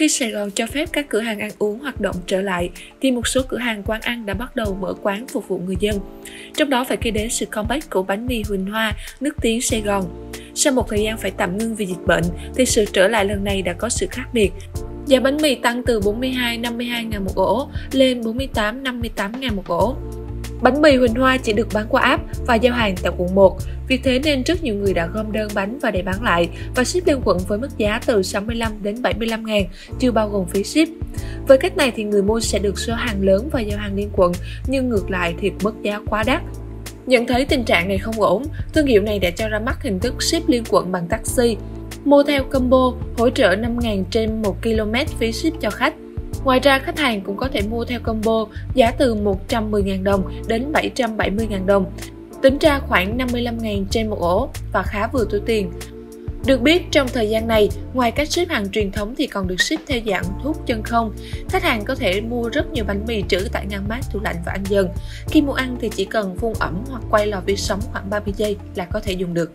Khi Sài Gòn cho phép các cửa hàng ăn uống hoạt động trở lại, thì một số cửa hàng quán ăn đã bắt đầu mở quán phục vụ người dân. Trong đó phải kể đến sự comeback của bánh mì Huỳnh Hoa, nước tiếng Sài Gòn. Sau một thời gian phải tạm ngưng vì dịch bệnh, thì sự trở lại lần này đã có sự khác biệt. Giá bánh mì tăng từ 42-52 ngàn một ổ lên 48-58 ngàn một ổ. Bánh mì Huỳnh Hoa chỉ được bán qua app và giao hàng tại quận 1, vì thế nên rất nhiều người đã gom đơn bánh và để bán lại và ship lên quận với mức giá từ 65 đến 75 ngàn, chưa bao gồm phí ship. Với cách này thì người mua sẽ được số hàng lớn và giao hàng liên quận, nhưng ngược lại thì mức giá quá đắt. Nhận thấy tình trạng này không ổn, thương hiệu này đã cho ra mắt hình thức ship liên quận bằng taxi. Mua theo combo, hỗ trợ 5.000 trên 1 km phí ship cho khách. Ngoài ra, khách hàng cũng có thể mua theo combo giá từ 110.000 đồng đến 770.000 đồng, tính ra khoảng 55.000 trên một ổ và khá vừa túi tiền. Được biết, trong thời gian này, ngoài cách ship hàng truyền thống thì còn được ship theo dạng thuốc chân không. Khách hàng có thể mua rất nhiều bánh mì trữ tại ngăn mát tủ lạnh và ăn dần. Khi mua ăn thì chỉ cần phun ẩm hoặc quay lò vi sóng khoảng 30 giây là có thể dùng được.